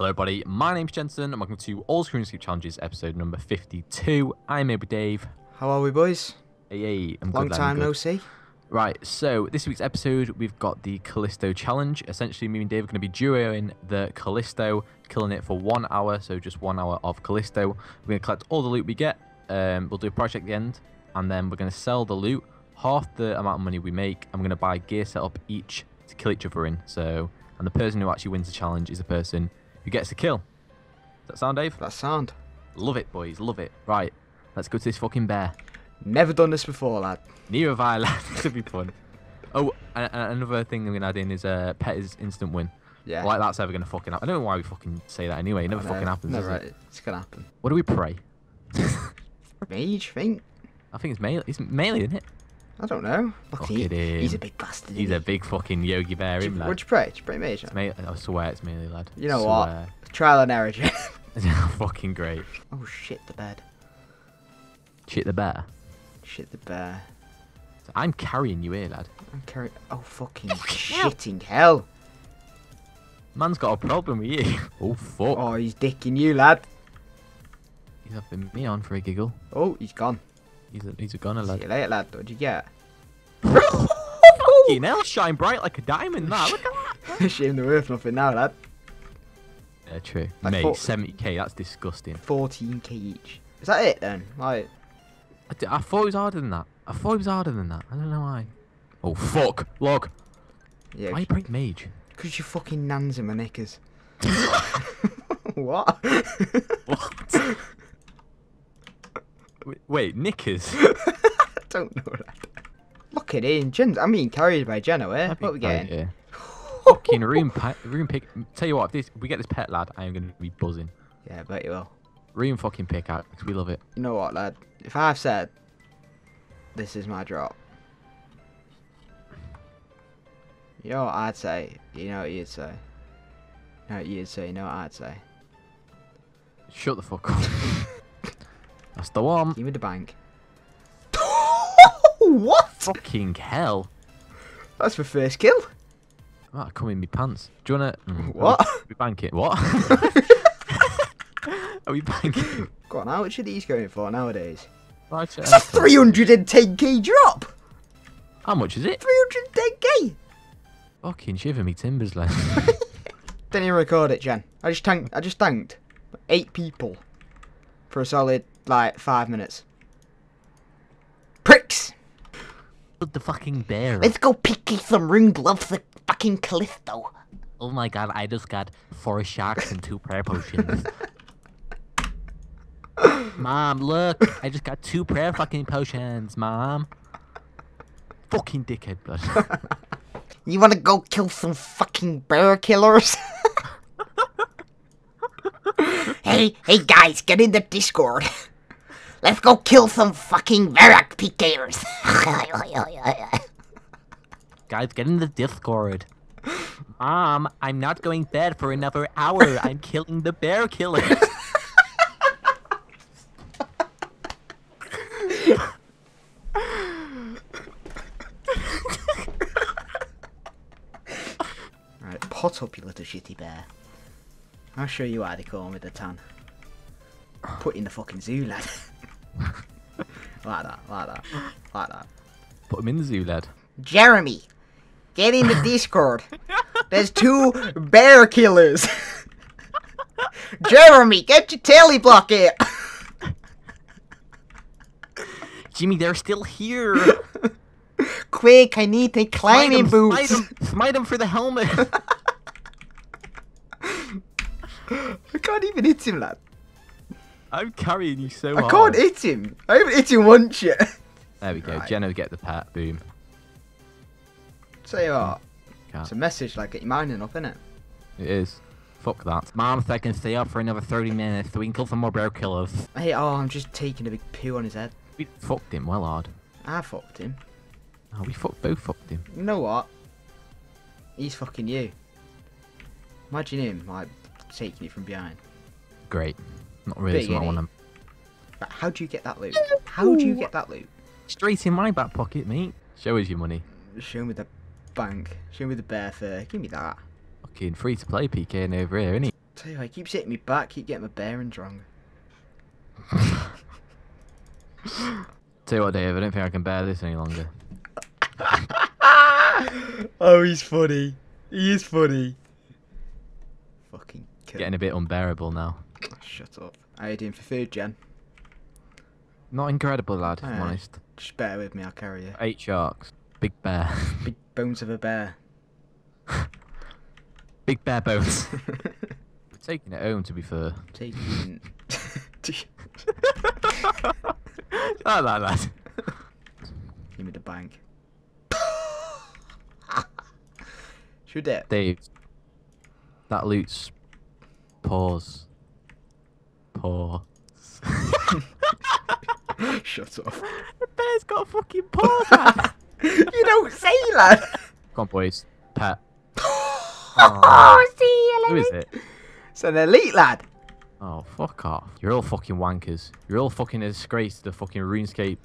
Hello, everybody. My name's Jensen, and welcome to All Screen Sleep Challenges, episode number 52. I'm Maybe Dave. How are we, boys? Hey, hey, I'm Long good, lad, I'm time no see. Right, so this week's episode, we've got the Callisto Challenge. Essentially, me and Dave are going to be duoing the Callisto, killing it for one hour, so just one hour of Callisto. We're going to collect all the loot we get. Um, we'll do a project at the end, and then we're going to sell the loot. Half the amount of money we make, and we're going to buy gear set up each to kill each other in. So, and the person who actually wins the challenge is the person who gets the kill. Does that sound, Dave? That sound. Love it, boys. Love it. Right, let's go to this fucking bear. Never done this before, lad. Neither have I, lad. Would be fun. Oh, and, and another thing I'm going to add in is uh, pet is instant win. Yeah. Like that's ever going to fucking happen. I don't know why we fucking say that anyway. It never fucking happens, right. it? It's gonna happen. What do we pray? Mage, think? I think it's melee. It's melee, isn't it? I don't know. Look, Fuck he, it he's a big bastard. He's isn't a big fucking Yogi Bear, Do him, you, lad. what'd you pray? Did you pray Major? It's melee. I swear it's melee, lad. You know what? Swear. Trial and error, Jen. fucking great. oh shit, the bed. Shit the bear. Shit, the bear. I'm carrying you here, lad. I'm carrying. Oh fucking shitting hell. Man's got a problem with you. Oh fuck. Oh, he's dicking you, lad. He's having me on for a giggle. Oh, he's gone. He's a, he's a gunner, See you later, lad. What'd you get? Fucking hell, shine bright like a diamond, that. Look at that. Shame they're worth nothing now, lad. Yeah, true. I Mate, 70k, that's disgusting. 14k each. Is that it then? Like, I, d- I thought it was harder than that. I thought it was harder than that. I don't know why. Oh, fuck. Look. yeah. Why you break mage? Because you fucking nans in my knickers. what? What? Wait, wait, knickers? I don't know that. Look at him, Jen. I'm being carried by Jenna, eh? What we getting? Yeah. Fucking rune, pa- rune pick. Tell you what, if, this, we get this pet lad, I am going to be buzzing. Yeah, I bet you will. Rune fucking pickaxe. We love it. You know what, lad? If I've said this is my drop, you know what I'd say? You know what you'd say? You know what you'd say? You know what I'd say? Shut the fuck up. That's the one. Give me the bank. what? Fucking hell. That's my first kill. I come in my pants. Do you wanna? Mm, What? Are we banking? What? are we banking? Go on, how much are these going for nowadays? Right, uh, It's a 310k drop! How much is it? 310k! Fucking shiver me timbers, lad. Didn't even record it, Jen. I just tanked. I just thanked eight people for a solid like five minutes. Pricks. Put the fucking bear. Let's go picky some ring gloves for fucking Callisto. Oh my god, I just got four sharks and two prayer potions. Mom, look, I just got two prayer fucking potions, Mom. Fucking dickhead, blood. You wanna go kill some fucking bear killers? hey, hey guys, get in the Discord. Let's go kill some fucking Varak PKers. Guys, get in the Discord. Mom, I'm not going bed for another hour. I'm killing the bear killer. Right, pot up, you little shitty bear. I'll show you how they call me the tan. Put in the fucking zoo, lad. Like that, like that, like that. Put him in the zoo, lad. Jeremy, get in the Discord. There's two bear killers. Jeremy, get your teleblock here. Jimmy, they're still here. Quick, I need the climbing Smite boots. Smite him, smite him for the helmet. I can't even hit him, lad. I'm carrying you so I hard. can't hit him. I haven't hit him once yet. There we go. Right. Jenno, get the pat. Boom. Tell you what, Can't. it's a message like get your mining up, it? It is. Fuck that. Mom, if I can stay up for another 30 minutes, so we can kill some more bear killers. Hey, oh, I'm just taking a big poo on his head. We fucked him well hard. I fucked him. Oh, we fucked, both fucked him. You know what? He's fucking you. Imagine him, like, taking it from behind. Great. Not really something I want But how'd you get that loot? How'd you get that loot? Straight in my back pocket, mate. Show us your money. Mm, show me the bank. Show me the bear fur. Give me that. Fucking free to play PK over here, innit? Tell you, what, he keeps hitting me back. Keep getting my bearings wrong. Tell you what, Dave, I don't think I can bear this any longer. oh, he's funny. He is funny. Fucking kill. Getting a bit unbearable now. Oh, shut up. How you doing for food, Jen? Not incredible, lad, if I'm eh, honest. Just bear with me, I'll carry you. Eight sharks. Big bear. Big bones of a bear. Big bear bones. We're taking it home, to be fair. Taking. oh, that lad. Give me the bank. Should it? Dave. That loot's pause. Pause. Shut up. the bear's got a fucking paw. lad. you don't say, lad. Come on, boys. Pet. Oh, see you Who is it? It's an elite lad. Oh, fuck off. You're all fucking wankers. You're all fucking a disgrace to the fucking RuneScape.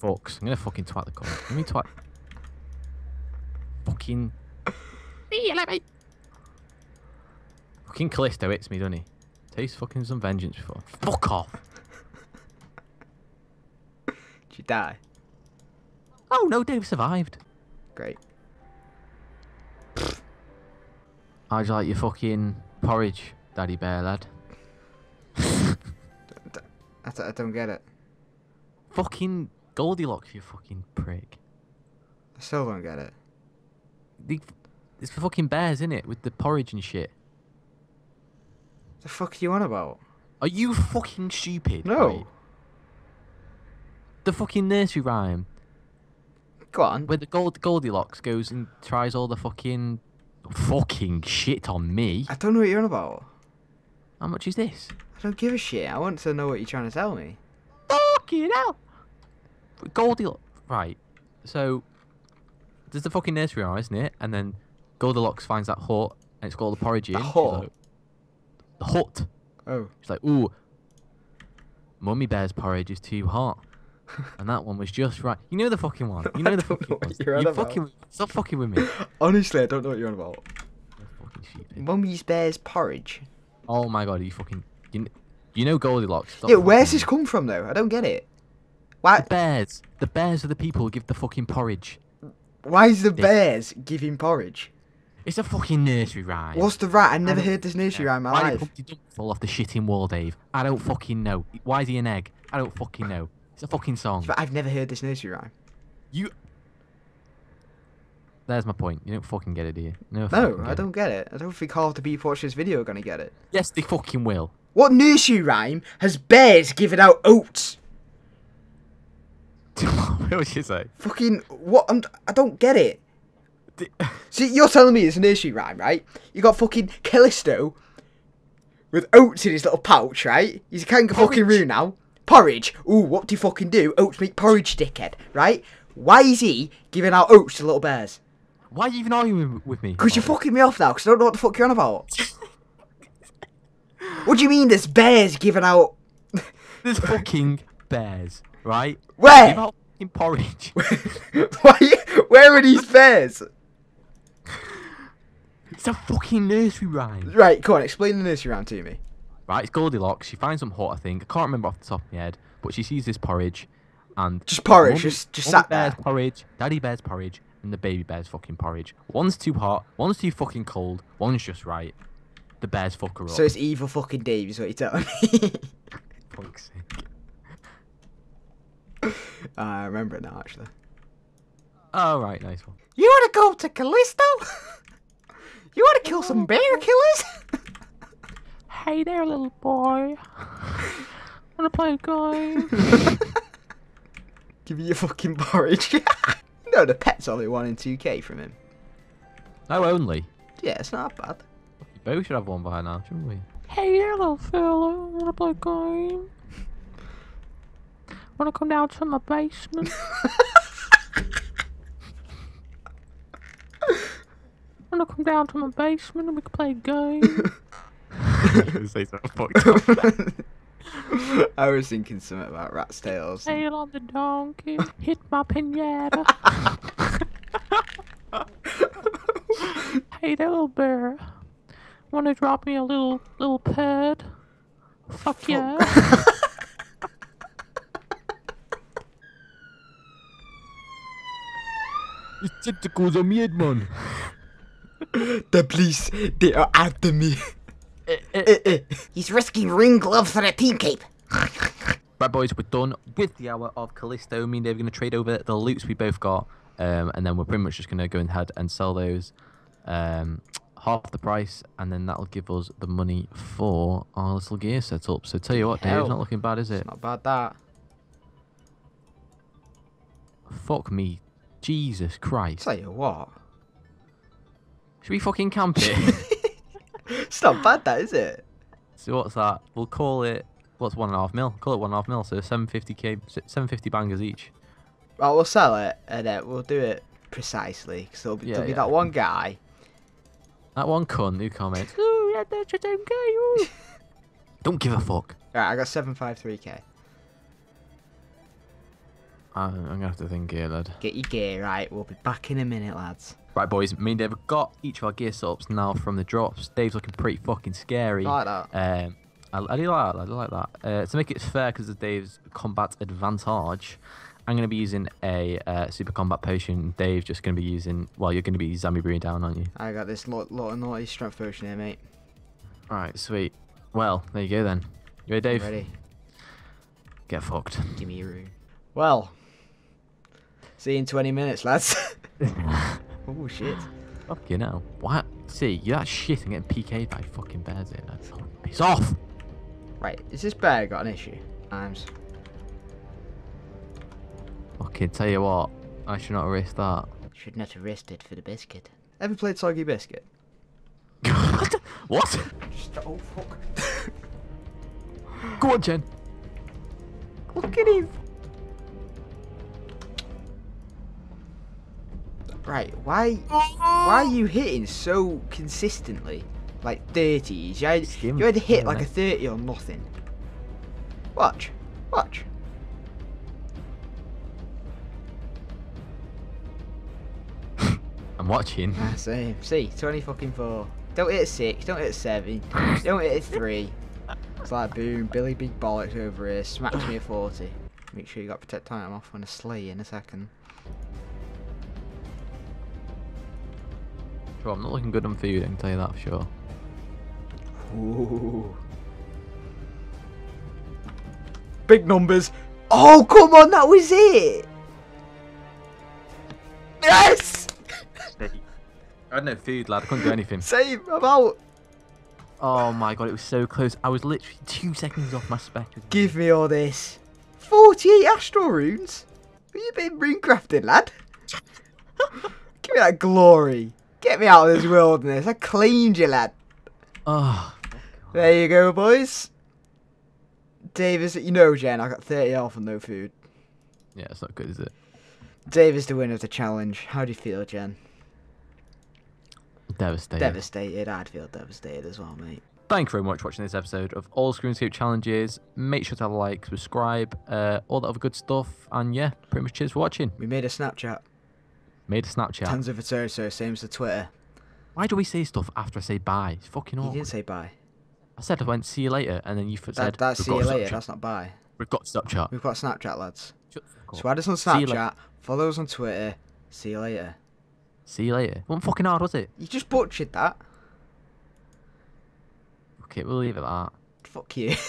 Fucks. I'm gonna fucking twat the call. Let me twat. Fucking. See you later, mate. Fucking Callisto hits me, doesn't he? Taste fucking some vengeance before. Fuck off. Did you die? Oh no, Dave survived. Great. How'd you like your fucking porridge, Daddy Bear lad? I, d- I don't get it. fucking Goldilocks, you fucking prick. I still don't get it. The, it's for fucking bears, innit? With the porridge and shit. The fuck are you on about? Are you fucking stupid? No. right? The fucking nursery rhyme Go on. where the Gold Goldilocks goes and tries all the fucking fucking shit on me. I don't know what you're on about. How much is this? I don't give a shit. I want to know what you're trying to tell me. Fucking hell! Goldilocks. Right. So there's the fucking nursery rhyme, isn't it? And then Goldilocks finds that hut and it's got all the porridge in. She's hut? Like- the hut. Oh. She's like, ooh, Mummy Bear's porridge is too hot. and that one was just right. You know the fucking one. You know I the fucking know one. you're You about. fucking stop fucking with me. Honestly, I don't know what you're on about. You're fucking stupid. Mummy's bear's porridge. Oh my god, are you fucking you, you know Goldilocks. Stop Yeah, where's fucking- this come from though? I don't get it. Why? The bears. The bears are the people who give the fucking porridge. Why is the Yeah. bears giving porridge? It's a fucking nursery rhyme. What's the rat? I never don't- heard this nursery Yeah. rhyme in my Why did life. Humpty Dumpty fall off the shitting wall, Dave? I don't fucking know. Why is he an egg? I don't fucking know. It's a fucking song. But I've never heard this nursery rhyme. You. There's my point. You don't fucking get it, do you? No, No, I don't get it. I don't think all the people watching this video are gonna get it. Yes, they fucking will. What nursery rhyme has bears given out oats? what would you say? Fucking what? I'm, I don't get it. See, you're telling me it's a nursery rhyme, right? You got fucking Callisto with oats in his little pouch, right? He's a kind of fucking room now. Porridge. Ooh, what do you fucking do? Oats make porridge, dickhead, right? Why is he giving out oats to little bears? Why are you even arguing with me? Because you're fucking me off now, because I don't know what the fuck you're on about. what do you mean there's bears giving out... There's fucking bears, right? Give Where? out fucking porridge. Why, where are these bears? It's a fucking nursery rhyme. Right, come on, explain the nursery rhyme to me. Right, it's Goldilocks. She finds some hut, I think. I can't remember off the top of my head, but she sees this porridge, and Just porridge, Mummy- just- just Mummy sat there. bear's porridge, Daddy bear's porridge, and the baby bear's fucking porridge. One's too hot, one's too fucking cold, one's just right. The bears fuck her up. So it's evil fucking Dave, is what you're telling me. Fuck's sake. Uh, I remember it now, actually. Oh right, nice one. You want to go to Callisto? you want to kill some bear killers? Hey there, little boy. Wanna play a game? Give me your fucking porridge. no, the pet's only one in 2k from him. oh, only. Yeah, it's not bad. We both should have one by now, shouldn't we? Hey there, little fella. Wanna play a game? Wanna come down to my basement? Wanna come down to my basement and we can play a game? say something fucked up. I was thinking something about rat's tails. Sail on the donkey, hit my pinata. hey there, little bear. Wanna drop me a little little pad? Fuck yeah. It's tentacles on me head, man. The police, they are after me. Eh, He's risking ring gloves for a team cape. Right, boys, we're done with the hour of Callisto. I mean, they're going to trade over the loots we both got, um, and then we're pretty much just going to go ahead and sell those um, half the price, and then that'll give us the money for our little gear setup. So tell you what, Dave, Hell. it's not looking bad, is it? Not bad that. Fuck me, Jesus Christ! Tell you what. Should we fucking camp it? It's not bad that, is it? so what's that? We'll call it. What's one and a half mil? Call it one and a half mil. So 750k, 750 bangers each. Well, we'll sell it and uh, we'll do it precisely. Because there'll be, Yeah, there'll be yeah. that one guy. That one cunt who comments, "Ooh, yeah, that's your same guy." Don't give a fuck. Right, I got 753k. I'm, I'm gonna have to think here, lad. Get your gear right. We'll be back in a minute, lads. Right, boys. Me and Dave have got each of our gear setups now from the drops. Dave's looking pretty fucking scary. I like that. Um, I, I do like that. I do like that. Uh, to make it fair, because of Dave's combat advantage, I'm going to be using a uh, super combat potion. Dave's just going to be using. Well, you're going to be zombie brewing down, aren't you? I got this lot, lot of naughty strength potion here, mate. All right, sweet. Well, there you go then. You ready, Dave? Ready? Get fucked. Give me your room. Well, see you in 20 minutes, lads. oh, shit. Fuck you know. What? See, you're that shit and getting PK'd by fucking bears here. That's piss off. Right, is this bear got an issue? Times. Okay, tell you what. I should not risk that. Should not have it for the biscuit. Ever played Soggy Biscuit? what? What? Just, oh, fuck. Go on, Jen. Look at him. Right, why why are you hitting so consistently? Like 30s. You had, Skim, you had to hit like a 30 or nothing. Watch. Watch. I'm watching. Ah, same. See, 20 fucking 4. Don't hit 6, don't hit 7, don't hit 3. It's like boom, Billy Big Bollocks over here, smacks me a 40. Make sure you got protect item off when I slay in a second. Sure, I'm not looking good on food, I can tell you that for sure. Ooh. Big numbers. Oh, come on, that was it. Yes! I had no food, lad. I couldn't do anything. Same, I'm out. Oh my god, it was so close. I was literally two seconds off my spec. Give me all this. 48 astral runes? Have you been runecrafting, lad? Give me that glory. Get me out of this wilderness. I claimed you, lad. Oh, There you go, boys. Davis, you know, Jen, I got 30 off and no food. yeah, it's not good, is it? Davis, the winner of the challenge. How do you feel, Jen? Devastating. Devastated. I'd feel devastated as well, mate. Thank you very much for watching this episode of All Screenscape Challenges. Make sure to like, subscribe, uh, all that other good stuff. And yeah, pretty much cheers for watching. We made a Snapchat. Made a Snapchat. Tons of it so same as the Twitter. Why do we say stuff after I say bye? It's fucking You awkward. didn't say bye. I said I went see you later, and then you That, said that's "We've see you later. Snapchat. That's not bye. We've got Snapchat. We've got Snapchat, lads. So add us on you. Snapchat. Follow us on Twitter. See you later. See you later. Wasn't fucking hard, was it? You just butchered that. Okay, we'll leave it at that. Fuck you.